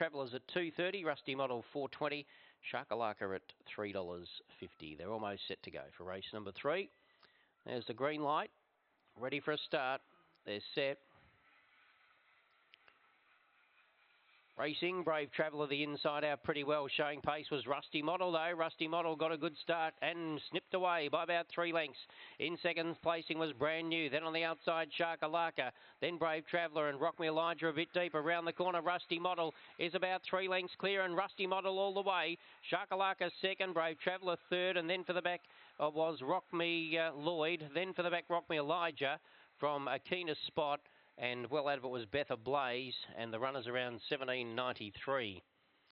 Travellers at 2.30, Rusty Model 4.20, Shakalaka at $3.50. They're almost set to go for race number three. There's the green light, ready for a start. They're set. Racing, Brave Traveller the inside out pretty well. Showing pace was Rusty Model though. Rusty Model got a good start and snipped away by about three lengths. In seconds placing was Brand New. Then on the outside Shakalaka. Then Brave Traveller and Rock Me Elijah a bit deep. Around the corner Rusty Model is about three lengths clear and Rusty Model all the way. Shakalaka second, Brave Traveller third and then for the back uh, was Rock Me uh, Lloyd. Then for the back Rock Me Elijah from a keenest spot and well out of it was Beth Ablaze, and the runners around 1793.